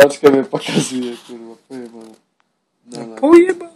Paczkę mnie pokazuje, kurwa, pojebane. No, no. Pojeba.